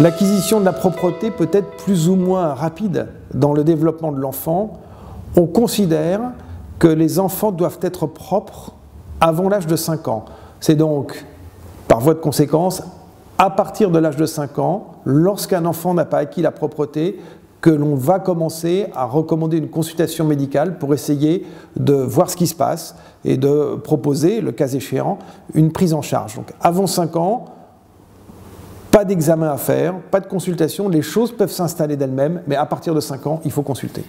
L'acquisition de la propreté peut être plus ou moins rapide dans le développement de l'enfant. On considère que les enfants doivent être propres avant l'âge de 5 ans. C'est donc, par voie de conséquence, à partir de l'âge de 5 ans, lorsqu'un enfant n'a pas acquis la propreté, que l'on va commencer à recommander une consultation médicale pour essayer de voir ce qui se passe et de proposer, le cas échéant, une prise en charge. Donc avant 5 ans, pas d'examen à faire, pas de consultation, les choses peuvent s'installer d'elles-mêmes, mais à partir de 5 ans, il faut consulter.